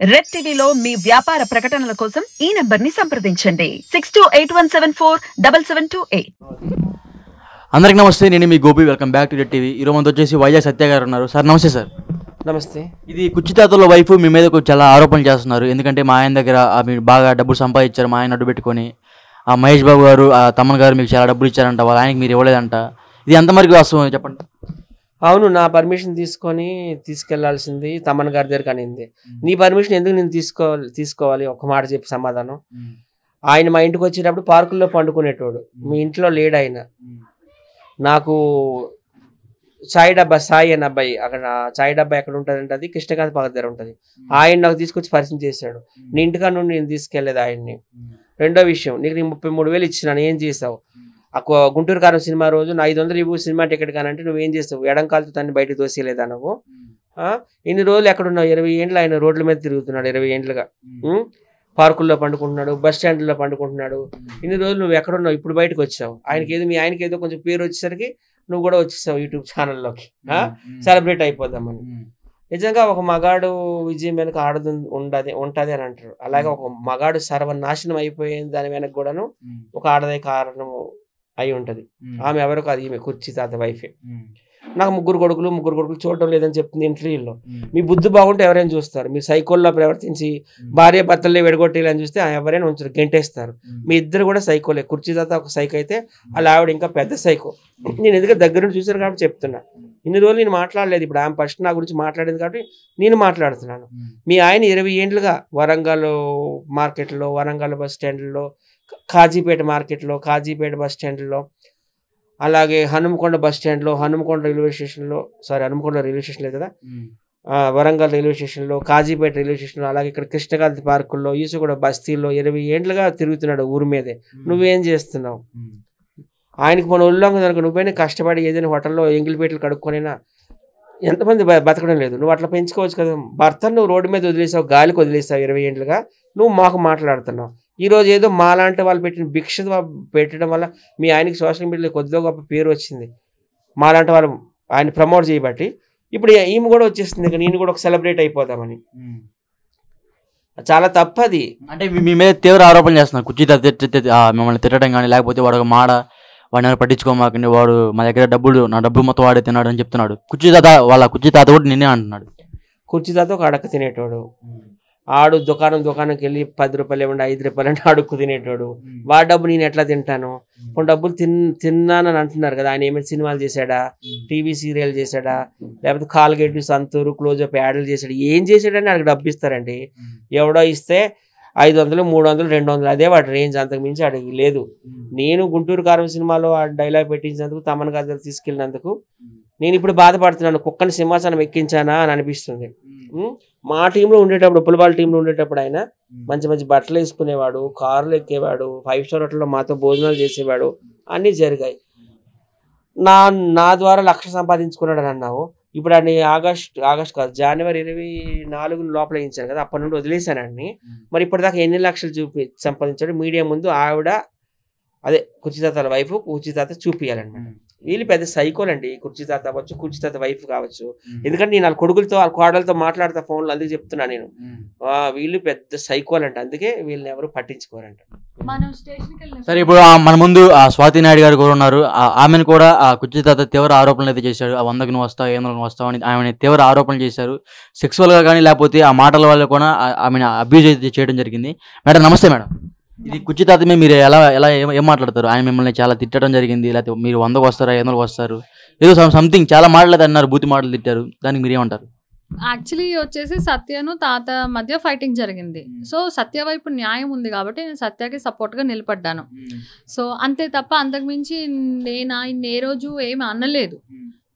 Red టీవీలో మీ వ్యాపార ప్రకటనల కోసం ఈ నంబర్ని సంప్రదించండి. Six two eight one seven four double seven two eight. అందరికి నమస్తే నేను మీ Gopi. Welcome back to Red TV. ఈరోజు మనతో వచ్చేసి వైజాగ్ సత్య గారు ఉన్నారు. సార్ నమస్తే సార్. నమస్తే. ఇది కుచ్చితాతల వైఫ్ మీ మీద కొంచెం చాలా ఆరోపణలు చేస్తున్నారు. ఎందుకంటే మా ఆయన దగ్గర ఆ మీరు బాగా డబ్బులు సంపాదించారు మా ఆయన అడ్డు పెట్టుకొని. ఆ మహేష్ బాబు గారు ఆ తమ్మన్ గారు మీకు చాలా డబ్బులు ఇచ్చారంట వాళ్ళ ఆయనకి మీరు ఇవ్వలేదంట. ఇది ఎంతవరకు వాస్తవం చెప్పండి? అవును నా పర్మిషన్ తీసుకొని తీసుకెళ్ళాల్సింది తమన్ గారి దగ్గరికి అనింది. నీ పర్మిషన్ ఎందుకు నేను తీసుకోవాలి తీసుకోవాలి? ఒక మాట చెప్పి సమాధానం. ఆయన మా ఇంటికి వచ్చేటప్పుడు పార్కుల్లో పండుకునేటోడు. మీ ఇంట్లో లేడు ఆయన నాకు చాయ్ డబ్బా సాయి అన్న అబ్బాయి అక్కడ చాయ్ డబ్బా ఎక్కడ ఉంటుంది అది కృష్ణకాంత్ పక్క దగ్గర ఉంటుంది. ఆయన నాకు తీసుకొచ్చి పరిచయం చేశాడు. నీ ఇంటికాడ నుండి నేను తీసుకెళ్ళేదు ఆయన్ని. రెండో విషయం నీకు నేను ముప్పై మూడు వేలు ఇచ్చినాను ఏం చేసావు గుంటూరు కారం సినిమా రోజు నా ఐదు వందలు ఇవ్వు సినిమా టికెట్ కానంటే నువ్వేం చేస్తావు? ఎడంకాలతో తన్ని బయటకు తోసేయలేదా నువ్వు? ఇన్ని రోజులు ఎక్కడున్నావు? ఇరవై ఏండ్లు ఆయన రోడ్ల మీద తిరుగుతున్నాడు ఇరవై ఏండ్లుగా? పార్కుల్లో పండుకుంటున్నాడు బస్ స్టాండ్లో పండుకుంటున్నాడు. ఇన్ని రోజులు నువ్వు ఎక్కడున్నావు? ఇప్పుడు బయటకు వచ్చావు. ఆయనకి ఏదో మీ ఆయనకి ఏదో కొంచెం పేరు వచ్చేసరికి నువ్వు కూడా వచ్చేసావు యూట్యూబ్ ఛానల్లోకి. సెలబ్రేట్ అయిపోదామని. నిజంగా ఒక మగాడు విజయం వెనక ఆడదు ఉండదు ఉంటది అని అంటారు. అలాగే ఒక మగాడు సర్వనాశనం అయిపోయింది దాని వెనక కూడాను ఒక ఆడదే కారణం అయి ఉంటది. ఆమె ఎవరు కాదు ఈమె కుర్చీ తాత వైఫే. నాకు ముగ్గురు కొడుకులు ముగ్గురు కొడుకులు చూడటం లేదని చెప్తుంది ఇంటర్వ్యూలో మీ బుద్ధి బాగుంటే ఎవరైనా చూస్తారు. మీ సైకోల్లో ప్రవర్తించి భార్య భర్తలే విడగొట్టేయాలని చూస్తే ఎవరైనా ఉంచారు గెంటేస్తారు. మీ ఇద్దరు కూడా సైకోలే. కుర్చీ తాత ఒక సైకో అయితే అలా ఆవిడ ఇంకా పెద్ద సైకో. నేను ఎందుకంటే దగ్గర నుంచి చూసాను కాబట్టి చెప్తున్నా. ఇన్ని రోజులు నేను మాట్లాడలేదు. ఇప్పుడు ఆమె ఫస్ట్ నా గురించి మాట్లాడింది కాబట్టి నేను మాట్లాడుతున్నాను. మీ ఆయన ఇరవై ఏండ్లుగా వరంగల్ మార్కెట్లో వరంగల్ బస్ స్టాండ్లో కాజీపేట మార్కెట్లో కాజీపేట బస్ స్టాండ్లో అలాగే హనుమకొండ బస్ స్టాండ్లో హనుమకొండ రైల్వే స్టేషన్లో సారీ హనుమకొండ రైల్వే స్టేషన్ లేదు కదా? వరంగల్ రైల్వే స్టేషన్లో కాజీపేట రైల్వే స్టేషన్లో అలాగే ఇక్కడ కృష్ణకాంత్ పార్కుల్లో ఈసుగూడ బస్తీల్లో ఇరవై ఏండ్లుగా తిరుగుతున్నాడు ఊరి మీదే. నువ్వేం చేస్తున్నావు? ఆయనకి మన ఉల్లంఘన కనుక నువ్వైనా కష్టపడి ఏదైనా హోటల్లో ఎంగిలిపేటలు కడుక్కొనైనా ఎంతమంది బతకడం లేదు. నువ్వు అట్లా పెంచుకోవచ్చు కదా. భర్తను నువ్వు రోడ్డు మీద వదిలేసావు గాలికి వదిలేసావు ఇరవై ఏండ్లుగా. నువ్వు మాకు మాట్లాడుతున్నావు. ఈ రోజు ఏదో మాలాంటి వాళ్ళు పెట్టిన భిక్ష పెట్టడం వల్ల మీ ఆయనకి సోషల్ మీడియాలో కొద్దిగా గొప్ప పేరు వచ్చింది. మాలాంటి వాళ్ళు ఆయన ప్రమోట్ చేయబట్టి ఇప్పుడు ఈమె కూడా వచ్చేస్తుంది ఇక నేను కూడా ఒక సెలబ్రేట్ అయిపోదామని. చాలా తప్పది. అంటే మీ- మీద తీవ్ర ఆరోపణలు చేస్తున్నారు. కుర్చీ మిమ్మల్ని తిట్టడం కానీ లేకపోతే వాడు ఒక మాడ వాడిని ఎవరు పట్టించుకోమాకండి వాడు మా దగ్గర డబ్బులు నా డబ్బు మొత్తం వాడే తిన్నాడు అని చెప్తున్నాడు. కుర్చీ తాత వాళ్ళ కుర్చీ తాత కూడా నిన్నే అంటున్నాడు. కుర్చీ తాత ఒక అడక తినేటోడు. ఆడు దుకాణం దుకాణంకి వెళ్ళి పది రూపాయలు ఇవ్వండి ఐదు రూపాయలు అంటే అడుక్కు తినేటోడు. వాడి డబ్బు నేను ఎట్లా తింటాను? కొన్ని డబ్బులు తిన్ తిన్నానని అంటున్నారు కదా ఆయన ఏమైనా సినిమాలు చేశాడా? టీవీ సీరియల్ చేశాడా? లేకపోతే కాల్గేట్ సంతూరు క్లోజప్ యాడ్లు చేశాడు? ఏం చేశాడని వాళ్ళకి డబ్బు ఇస్తారండి. ఎవడో ఇస్తే ఐదు వందలు మూడు వందలు రెండు వందలు అదే వాడి రేంజ్ అంతకు మించి అడిగి లేదు. నేను గుంటూరు కారం సినిమాలో ఆ డైలాగ్ పెట్టించినందుకు తమన్ గారు తీసుకెళ్ళినందుకు నేను ఇప్పుడు బాధపడుతున్నాను. కుక్కని సింహాసనం ఎక్కించానా అని అనిపిస్తుంది? మా టీంలో ఉండేటప్పుడు పులిబాల్ టీంలో ఉండేటప్పుడు ఆయన మంచి మంచి బట్టలు వేసుకునేవాడు కార్లు ఎక్కేవాడు ఫైవ్ స్టార్ హోటల్లో మాతో భోజనాలు చేసేవాడు అన్నీ జరిగాయి. నా నా ద్వారా లక్ష సంపాదించుకున్నాడు అని అన్నావు. ఇప్పుడు అన్ని ఆగస్ట్ ఆగస్ట్ కాదు జనవరి ఇరవై నాలుగు లోపల వేయించాను కదా అప్పటి నుండి వదిలేశాను అన్ని మరి ఇప్పటిదాకా ఎన్ని లక్షలు చూపి సంపాదించాడు? మీడియా ముందు ఆవిడ అదే కుర్చీతాతల వైఫ్ కుర్చీతాత చూపియాలన్నమాట. వీళ్ళు పెద్ద సైకోలు అండి. కుర్చీతాత అవ్వచ్చు కుర్చీతాత వైఫ్ కావచ్చు. ఎందుకంటే నేను వాళ్ళ కొడుకులతో వాళ్ళ కోడలతో మాట్లాడతా ఫోన్లో అందుకే చెప్తున్నా నేను. ఆ, వీళ్ళు పెద్ద సైకోలు అంట. అందుకే వీళ్ళని ఎవరు పట్టించుకోరంట. సరే ఇప్పుడు మన ముందు ఆ స్వాతి నాయుడు గారు కూడా ఉన్నారు. ఆ ఆమెను కూడా ఆ కుర్చీ తాత తీవ్ర ఆరోపణలు అయితే చేశాడు. ఆ వందకు నువ్వు వస్తావు ఏం నువ్వు వస్తావు అని ఆమెను తీవ్ర ఆరోపణలు చేశారు. సెక్సువల్గా కానీ లేకపోతే ఆ మాటల వల్ల కూడా ఆమెను అబ్యూజ్ అయితే చేయడం జరిగింది. మేడం నమస్తే మేడం. ఇది కుర్చీ తాత మీద మీరు ఎలా ఎలా ఏం మాట్లాడతారు? ఆయన మిమ్మల్ని చాలా తిట్టడం జరిగింది లేకపోతే మీరు వందకు వస్తారా ఐదు వందలకు వస్తారు? ఏదో సంథింగ్ చాలా మాటలు అన్నారు బూతి మాటలు తిట్టారు దానికి మీరు ఏమంటారు యాక్చువల్లీ వచ్చేసి సత్యను తాత మధ్య ఫైటింగ్ జరిగింది. సో సత్య వైపు న్యాయం ఉంది కాబట్టి నేను సత్యకి సపోర్ట్గా నిలబడ్డాను సో అంతే తప్ప అంతకుమించి నేను ఆయన ఏ రోజు ఏమి అనలేదు.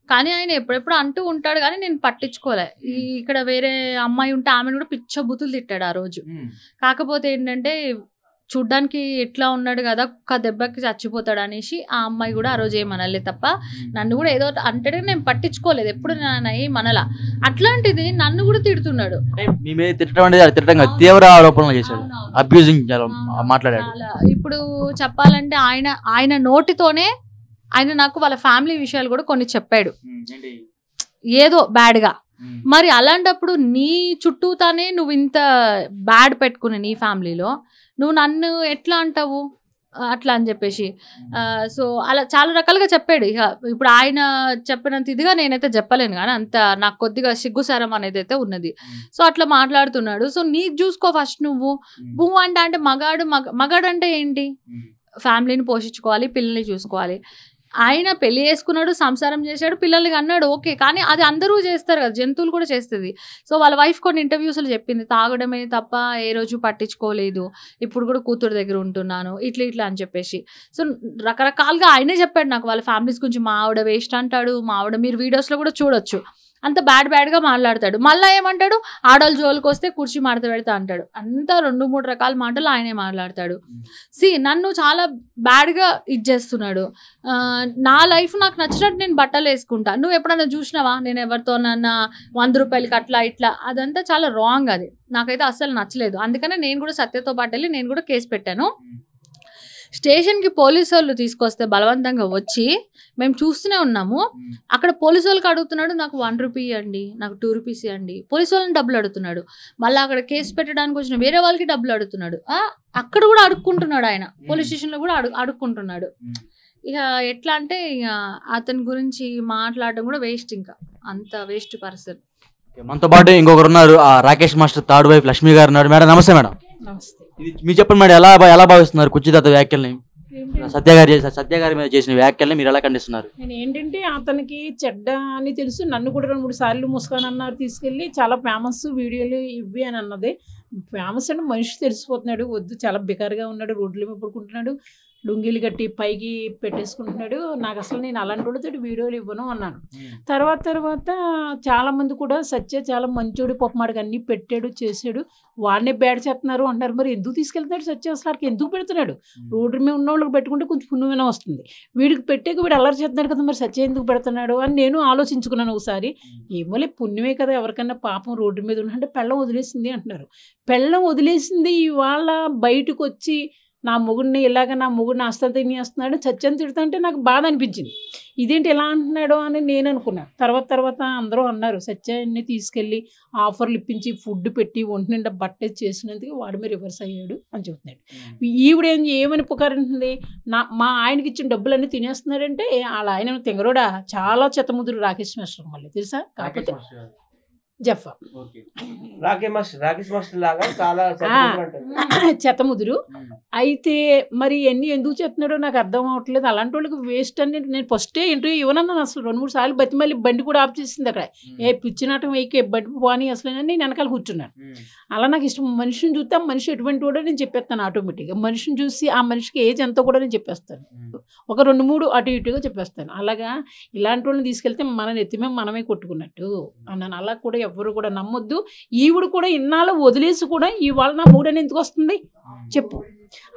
కానీ ఆయన ఎప్పుడెప్పుడు అంటూ ఉంటాడు కానీ నేను పట్టించుకోలే. ఇక్కడ వేరే అమ్మాయి ఉంటే ఆమెను కూడా పిచ్చ బుతులు తిట్టాడు ఆ రోజు. కాకపోతే ఏంటంటే చూడ్డానికి ఎట్లా ఉన్నాడు కదా ఒక్క దెబ్బకి చచ్చిపోతాడు అనేసి ఆ అమ్మాయి కూడా ఆ రోజు ఏమనలే తప్ప నన్ను కూడా ఏదో అంటే నేను పట్టించుకోలేదు ఎప్పుడు నా ఏమనలా అట్లాంటిది నన్ను కూడా తిడుతున్నాడు. తిట్టడం తీవ్ర ఆరోపణలు చేశాడు. అబ్యూజింగ్. మాట్లాడాడు. ఇప్పుడు చెప్పాలంటే ఆయన ఆయన నోటితోనే ఆయన నాకు వాళ్ళ ఫ్యామిలీ విషయాలు కూడా కొన్ని చెప్పాడు. ఏదో బ్యాడ్గా. మరి అలాంటప్పుడు నీ చుట్టూతానే నువ్వు ఇంత బ్యాడ్ పెట్టుకుని నీ ఫ్యామిలీలో నువ్వు నన్ను ఎట్లా అంటావు? అట్లా అని చెప్పేసి. సో అలా చాలా రకాలుగా చెప్పాడు. ఇక ఇప్పుడు ఆయన చెప్పినంత ఇదిగా నేనైతే చెప్పలేను కానీ అంత నాకు కొద్దిగా సిగ్గుసారం అనేది అయితే ఉన్నది. సో అట్లా మాట్లాడుతున్నాడు. సో నీకు చూసుకో ఫస్ట్ నువ్వు. నువ్వు అంటే అంటే మగాడు మగ మగాడు అంటే ఏంటి ఫ్యామిలీని పోషించుకోవాలి పిల్లల్ని చూసుకోవాలి. ఆయన పెళ్ళి చేసుకున్నాడు సంసారం చేశాడు పిల్లలకి అన్నాడు ఓకే. కానీ అది అందరూ చేస్తారు కదా జంతువులు కూడా చేస్తుంది. సో వాళ్ళ వైఫ్ కొన్ని ఇంటర్వ్యూస్లో చెప్పింది తాగడమే తప్ప ఏ రోజు పట్టించుకోలేదు ఇప్పుడు కూడా కూతురు దగ్గర ఉంటున్నాను ఇట్లా ఇట్లా అని చెప్పేసి. సో రకరకాలుగా ఆయనే చెప్పాడు నాకు వాళ్ళ ఫ్యామిలీస్ గురించి మా ఆవిడ వేస్ట్ అంటాడు మా ఆవిడ మీరు వీడియోస్లో కూడా చూడొచ్చు. అంత బ్యాడ్ బ్యాడ్గా మాట్లాడతాడు. మళ్ళీ ఏమంటాడు? ఆడవాళ్ళ జోలికి వస్తే కుర్చీ మడత పెడతా అంటాడు. అంతా రెండు మూడు రకాల మాటలు ఆయనే మాట్లాడతాడు. సి నన్ను చాలా బ్యాడ్గా ఇది చేస్తున్నాడు. నా లైఫ్ నాకు నచ్చినట్టు నేను బట్టలు వేసుకుంటా. నువ్వు ఎప్పుడైనా చూసినావా? నేను ఎవరితోనన్నా వంద రూపాయలకి అట్లా ఇట్లా. అదంతా చాలా రాంగ్ అది. నాకైతే అస్సలు నచ్చలేదు. అందుకనే నేను కూడా సత్యతో పాటు వెళ్ళి నేను కూడా కేసు పెట్టాను. స్టేషన్కి పోలీసు వాళ్ళు తీసుకొస్తే బలవంతంగా వచ్చి మేము చూస్తూనే ఉన్నాము. అక్కడ పోలీసు వాళ్ళకి అడుగుతున్నాడు నాకు వన్ రూపీ ఇవ్వండి నాకు టూ రూపీస్ ఇవ్వండి పోలీసు వాళ్ళని డబ్బులు అడుగుతున్నాడు. మళ్ళీ అక్కడ కేసు పెట్టడానికి వచ్చిన వేరే వాళ్ళకి డబ్బులు అడుగుతున్నాడు. ఆ, అక్కడ కూడా అడుక్కుంటున్నాడు ఆయన. పోలీస్ స్టేషన్లో కూడా అడుగు అడుక్కుంటున్నాడు. ఇక ఎట్లా అంటే ఇక అతని గురించి మాట్లాడడం కూడా వేస్ట్ ఇంకా. అంత వేస్ట్ పర్సన్. మనతో పాటు ఇంకొకరు ఉన్నారు ఆ Rakesh master third wife Lakshmi garu ఉన్నారు. మేడం నమస్తే మేడం. నమస్తే. మీరు చెప్పండి మేడం ఎలా ఎలా భావిస్తున్నారు కుర్చీదత్త వ్యాఖ్యల్ని? సత్య గారు చేసిన సత్య గారి మీద చేసిన వ్యాఖ్యల్ని మీరు ఎలా ఖండిస్తున్నారు? నేను ఏంటంటే అతనికి చెడ్డ అని తెలుసు. నన్ను కూడా రెండు మూడు సార్లు ముస్కాన్ అన్నారు తీసుకెళ్ళి చాలా ఫేమస్ వీడియోలు ఇవి అని అన్నది. ఫేమస్ అంటే మనిషి తెలిసిపోతున్నాడు వద్దు చాలా బికారుగా ఉన్నాడు రోడ్ల మీద పడుకుంటున్నాడు. లుంగీలు కట్టి పైకి పెట్టేసుకుంటున్నాడు. నాకు అసలు నేను అలాంటి వాళ్ళతో వీడియోలు ఇవ్వను అన్నాను. తర్వాత తర్వాత చాలా మంది కూడా సత్య చాలా మంచోడు పాపమాడికి అన్ని పెట్టాడు చేశాడు. వాడినే బ్యాడ్ చేస్తున్నారు అంటారు మరి ఎందుకు తీసుకెళ్తున్నాడు సత్య అసలు? ఎందుకు పెడుతున్నాడు? రోడ్డు మీద ఉన్న వాళ్ళకి పెట్టుకుంటే కొంచెం పుణ్యమైన వస్తుంది. వీడికి పెట్టాక వీడు అల్లరి చేస్తున్నాడు కదా మరి సత్య ఎందుకు పెడుతున్నాడు అని నేను ఆలోచించుకున్నాను ఒకసారి. ఏమోలే పుణ్యమే కదా ఎవరికైనా పాపం రోడ్డు మీద ఉన్న అంటే పెళ్ళం వదిలేసింది అంటున్నారు. పెళ్ళం వదిలేసింది ఇవాళ బయటకు వచ్చి నా మొగుడిని ఇలాగ నా మొగుడిని అస్తం తినేస్తున్నాడు సత్యం తిడుతుంటే నాకు బాధ అనిపించింది. ఇదేంటి ఎలా అంటున్నాడో అని నేను అనుకున్నాను తర్వాత తర్వాత అందరూ అన్నారు సత్యాన్ని తీసుకెళ్ళి ఆఫర్లు ఇప్పించి ఫుడ్ పెట్టి ఒంటి నిండా బట్ట చేసినందుకు వాడు మీద రివర్స్ అయ్యాడు అని చెబుతున్నాడు. ఈవిడ ఏం ఏమని పుకారంటుంది నా మా ఆయనకి ఇచ్చిన డబ్బులన్నీ తినేస్తున్నాడంటే వాళ్ళ ఆయన తింగరోడా? చాలా చెత్తముదురు రాకేష్ మాస్టర్ మళ్ళీ తెలుసా? కాకపోతే జఫా రాకేష్ మాస్టర్ రాకేష్ మాస్టర్ లాగా చాలా. చెత్తముదురు. అయితే మరి ఎన్ని ఎందుకు చెప్తున్నాడో నాకు అర్థం అవ్వట్లేదు అలాంటి వాళ్ళకి వేస్ట్ అని నేను ఫస్టే ఇంటర్వ్యూ ఇవ్వనన్నాను అసలు. రెండు మూడు సార్లు బతి మళ్ళీ బండి కూడా ఆఫ్ చేసింది అక్కడ. ఏ పిచ్చినాటం వేయకే బండి పోని అసలు నేను వెనకాల కూర్చున్నాను. అలా నాకు ఇష్టం మనిషిని చూస్తే ఆ మనిషి ఎటువంటి కూడా నేను చెప్పేస్తాను ఆటోమేటిక్గా మనిషిని చూసి ఆ మనిషికి ఏజ్ ఎంతో కూడా నేను చెప్పేస్తాను. ఒక రెండు మూడు అటు ఇటుగా చెప్పేస్తాను. అలాగా ఇలాంటి వాళ్ళని తీసుకెళ్తే మన నెత్తిమే మనమే కొట్టుకున్నట్టు అన్నాను. అలా కూడా ఎవ్వరు కూడా నమ్మొద్దు. ఈవిడ కూడా ఇన్నాళ్ళు వదిలేసి కూడా ఇవాళ నా మూడని ఎందుకు వస్తుంది? చెప్పు.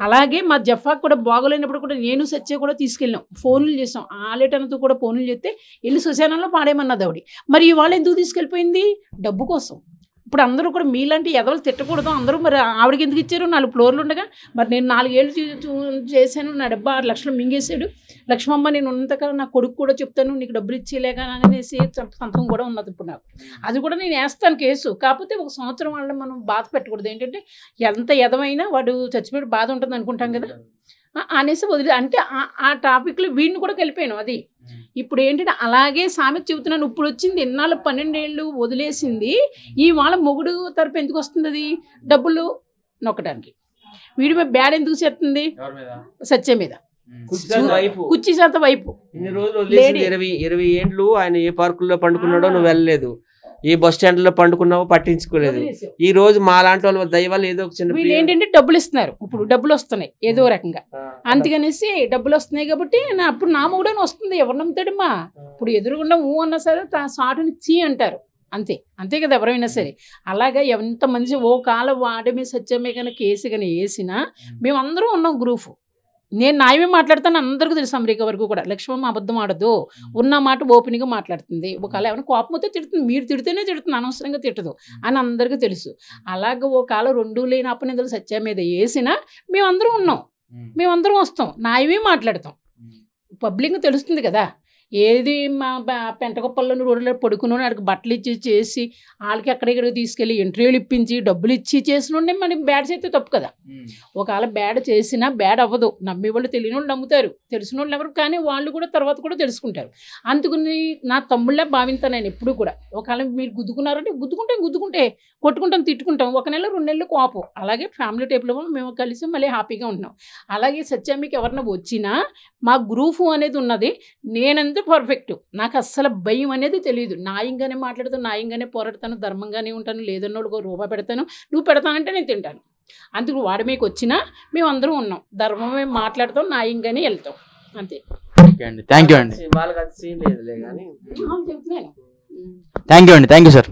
అలాగే మా జఫాక్ కూడా బాగోలేనప్పుడు కూడా నేను సత్య కూడా తీసుకెళ్ళాం ఫోన్లు చేసాం. ఆలేటనతో కూడా ఫోన్లు చేస్తే వెళ్ళి శ్మశానంలో పాడేమన్నది ఆవిడ. మరి ఇవాళ ఎందుకు తీసుకెళ్ళిపోయింది? డబ్బు కోసం. ఇప్పుడు అందరూ కూడా మీలాంటి ఎదవలు తిట్టకూడదు. అందరూ మరి ఆవిడకి ఎందుకు ఇచ్చారు? నాలుగు ఫ్లోర్లు ఉండగా మరి నేను నాలుగేళ్ళు చూ- చూ- చేశాను. నా డబ్బా ఆరు లక్షలు మింగేశాడు. లక్ష్మమ్మ నేను ఉన్నంతకాలం నా కొడుకు కూడా చెప్తాను నీకు డబ్బులు ఇచ్చేలేక అనేసి సంతకం కూడా ఉన్నది ఇప్పుడు నాకు. అది కూడా నేను వేస్తాను కేసు. కాకపోతే ఒక సంవత్సరం వాళ్ళని మనం బాధ పెట్టకూడదు. ఏంటంటే ఎంత ఎదమైనా వాడు చచ్చిపోయి బాధ ఉంటుంది అనుకుంటాం కదా. అనేసి వదిలే. అంటే ఆ- ఆ టాపిక్లో వీడిని కూడా కలిపాను అది. ఇప్పుడు ఏంటంటే అలాగే సామెత చెబుతున్నాను. ఇప్పుడు వచ్చింది ఎన్నాళ్ళు పన్నెండేళ్ళు వదిలేసింది. ఈ వాళ్ళ మొగుడు తరపు ఎందుకు వస్తుంది అది? డబ్బులు నొక్కడానికి. వీడి మీద బ్యాడ్ ఎందుకు చేస్తుంది? సత్య మీద. కుర్చీ వైపు. కుర్చీ శాత వైపు. ఇన్ని రోజులు. ఇరవై ఇరవై ఏండ్లు ఆయన ఏ పార్కుల్లో పండుకున్నాడో నువ్వు వెళ్ళలేదు. ఏ బస్ స్టాండ్లో పండుకున్నావో పట్టించుకోలేదు. ఈ రోజు మా లాంటి వాళ్ళ దయ వల్ల ఏదో ఒక చిన్న వీళ్ళు ఏంటంటే డబ్బులు ఇస్తున్నారు. ఇప్పుడు డబ్బులు వస్తున్నాయి ఏదో రకంగా. అందుకనేసి డబ్బులు వస్తున్నాయి కాబట్టి నా అప్పుడు నా మొగుడని వస్తుంది. ఎవరు నమ్ముతాడమ్మా? ఇప్పుడు ఎదురుగుండా ఊ అన్నా సరే తా సాటుని చీ అంటారు. అంతే. అంతే కదా ఎవరైనా సరే. అలాగా ఎంత మంచి ఓ కాల వాడమే సత్యమే కనుక కేసు కానీ వేసినా మేమందరం ఉన్నాం గ్రూప్. నేను న్యాయమే మాట్లాడతాను అందరికీ తెలుసు అమెరికా వరకు కూడా. లక్ష్మమ్మ అబద్ధం ఆడదు. ఉన్న మాట ఓపెన్గా మాట్లాడుతుంది. ఒకవేళ ఏమైనా కోపం వస్తే తిడుతుంది. మీరు తిడితేనే తిడుతుంది. అనవసరంగా తిట్టదు అని అందరికీ తెలుసు. అలాగ కాలం రెండు లేని అపనిందలు సత్య మీద వేసినా మేమందరం ఉన్నాం. మేమందరం వస్తాం. న్యాయమే మాట్లాడతాం. పబ్లిక్ తెలుస్తుంది కదా. ఏది మా బ- పెంటకుప్పల్లో రోడ్లో పడుకుని వాడికి బట్టలు ఇచ్చి చేసి వాళ్ళకి ఎక్కడెక్కడికి తీసుకెళ్ళి ఇంటర్వ్యూలు ఇప్పించి డబ్బులు ఇచ్చి చేసిన మనకి బ్యాడ్ చేస్తే తప్పు కదా. ఒకవేళ బ్యాడ్ చేసినా బ్యాడ్ అవ్వదు. నమ్మే వాళ్ళు తెలియని వాళ్ళు నమ్ముతారు. తెలిసిన వాళ్ళు ఎవరు? కానీ వాళ్ళు కూడా తర్వాత కూడా తెలుసుకుంటారు. అందుకని నా తమ్ముళ్ళే భావింతాను నేను ఎప్పుడు కూడా. ఒకవేళ మీరు గుద్దుకున్నారంటే గుద్దుకుంటాం గుద్దుకుంటే కొట్టుకుంటాం తిట్టుకుంటాం. ఒక నెల రెండు నెలలు కోపం. అలాగే ఫ్యామిలీ టైప్లో మేము కలిసి మళ్ళీ హ్యాపీగా ఉన్నాం. అలాగే సత్యామికి ఎవరన్నా వచ్చినా మా గ్రూపు అనేది ఉన్నది. నేనంతే పర్ఫెక్ట్. నాకు అస్సలు భయం అనేది తెలియదు న్యాయంగానే మాట్లాడతాను న్యాయంగానే పోరాడతాను ధర్మంగానే ఉంటాను లేదన్న వాళ్ళకి రూపాయి పెడతాను నువ్వు పెడతానంటే నేను తింటాను. అందుకు వాడి మీకు వచ్చినా మేము అందరం ఉన్నాం. ధర్మమే మాట్లాడతాం న్యాయంగానే వెళ్తాం. అంతే. ఓకే అండి. థ్యాంక్ యూ అండి. వాళ్ళకి అది సీన్ లేదులే కానీ. చెప్తున్నాను. థ్యాంక్ యూ అండి. Thank you sir.